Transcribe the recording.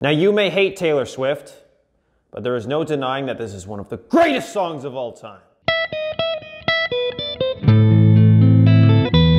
Now, you may hate Taylor Swift, but there is no denying that this is one of the greatest songs of all time.